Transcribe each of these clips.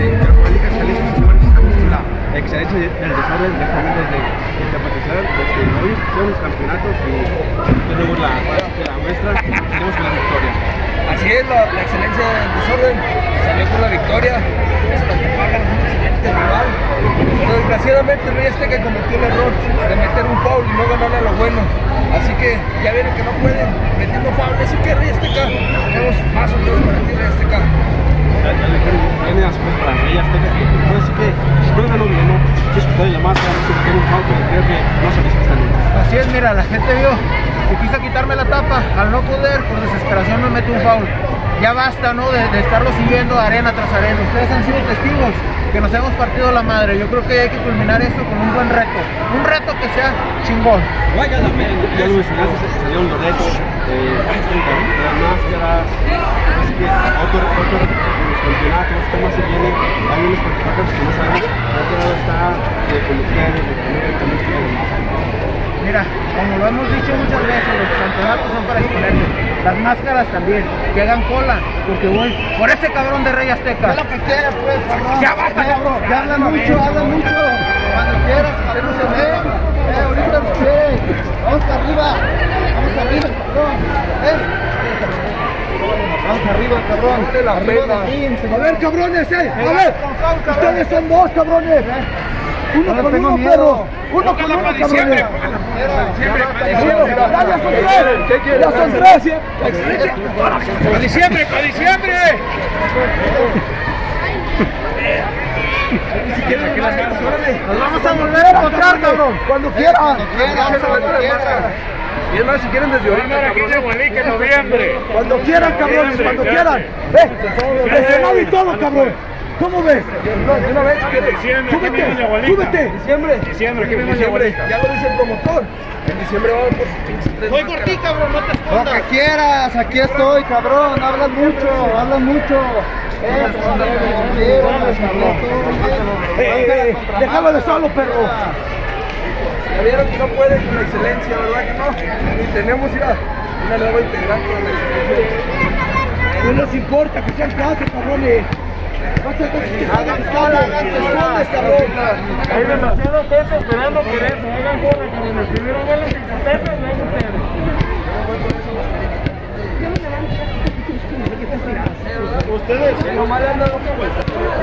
de con la excelencia del desorden de también desde el Zapatizar, desde hoy son los campeonatos y tenemos la, muestra, tenemos con la victoria. Así es, la, la excelencia del desorden salió con la victoria. Desgraciadamente el Rey Azteca cometió el error de meter un foul y no ganarle a lo bueno. Así que ya vieron que no pueden metiendo foul. Así que Rey Azteca, tenemos más o menos para ti Rey Azteca. Ya, ya le dijeron, viene a su vez para ella, Azteca, que puede ser que no ganó bien, ¿no? Que es de la máscara, que tiene un foul, pero creo que no se les está bien. Así es, mira, la gente vio y quiso quitarme la tapa. Al no poder, por desesperación me mete un foul. Ya basta, ¿no? De, de estarlo siguiendo arena tras arena. Ustedes han sido testigos que nos hemos partido la madre. Yo creo que hay que culminar esto con un buen reto. Un reto que sea chingón. Vaya la. Ya lo salieron los retos, eh, las máscaras, así que otro, otro reto los campeonatos, ¿qué más se viene? Hay unos campeonatos que no sabemos, otro lado está eh, con ustedes, de también también. Mira, como lo hemos dicho muchas veces, los campeonatos son para exponerse. Las máscaras también, que hagan cola, porque voy por ese cabrón de Rey Azteca. lo que quieras, pues, cabrón. Ya basta, cabrón. Ya hablan mucho, hablan mucho. Cuando quieras, queremos se ve. Eh, ahorita no sé. Vamos para arriba. Vamos arriba, cabrón. Eh. Vamos arriba, cabrón. La arriba ring, A ver, cabrones, eh. A ver. Ustedes son dos, cabrones. Uno No con tengo uno, miedo. perro. Uno con uno, cabrones. Ya, ya son tres. ¡Para diciembre, para diciembre! Nos vamos a volver a encontrar, cabrón. Cuando quieran. Y es más, si quieren desde ahorita, en noviembre. Cuando quieran, cabrones. Cuando quieran. Eh. Lesionado y todo, cabrón. ¿Cómo ves? de una vez, quieren. Súbete. Súbete. Diciembre. Diciembre, diciembre. Ya lo dice el promotor. En diciembre vamos por sus tres Voy por ti, cabrón, no te Lo escondas. que quieras, aquí estoy, cabrón. Hablan mucho, hablan mucho. Eh, déjalo de solo, perro. Ya vieron que no pueden con excelencia, ¿verdad que no? Y tenemos ya una nueva integrante. No nos importa que sean cuatro, cabrones. Hay demasiado gente esperando por eso. Hagan cola, cabrones. Primero van los incompetentes, luego ustedes. Ustedes,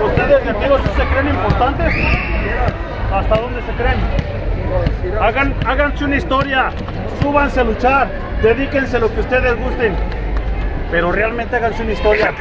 ustedes de todos se creen importantes. ¿Hasta dónde se creen? Hagan, háganse una historia, súbanse a luchar, dedíquense lo que ustedes gusten, pero realmente háganse una historia.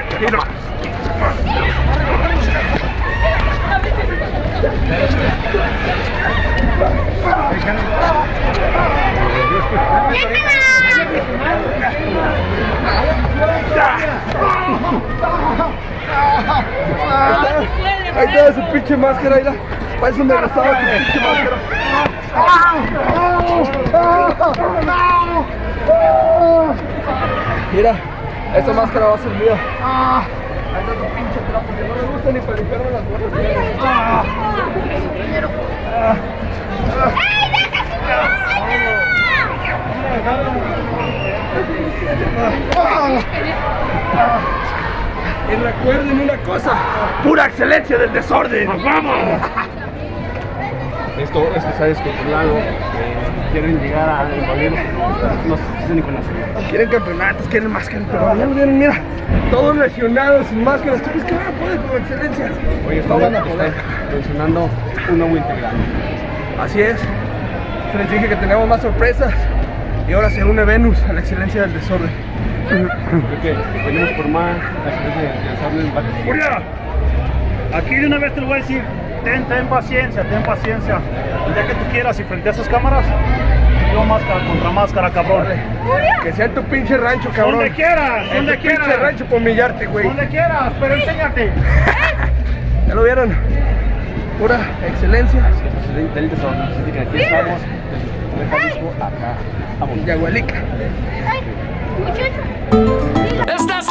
Ahí está su pinche máscara, ahí tu pinche máscara. Mira, esta máscara va a ser mía. Ahí está tu pinche trapo, que no me gusta ni para limpiarme las botas. Y recuerden una cosa, pura excelencia del desorden. ¡Vamos! Esto, esto está descontrolado, eh, quieren llegar a invadir, no sé ni con la Quieren campeonatos, quieren máscaras, pero ya lo vieron, mira, todos lesionados, sin máscaras. ¿Tú crees que van a poder con excelencia? Oye, no van a poder. mencionando un nuevo integrante. Así es. Les dije que tenemos más sorpresas. Y ahora se une Venus a la excelencia del desorden. Creo que venimos por más, la experiencia de desorden va a Julia, aquí de una vez te lo voy a decir, ten, ten paciencia, ten paciencia. El día que tú quieras y frente a esas cámaras, yo máscara contra máscara, cabrón. Que sea en tu pinche rancho, cabrón. Donde quieras, En donde tu pinche quieras. rancho por humillarte, güey. Donde quieras, pero enséñate. ¿Ya lo vieron? Pura excelencia. Así que aquí estamos, Jalisco, acá. Yagualica. Estás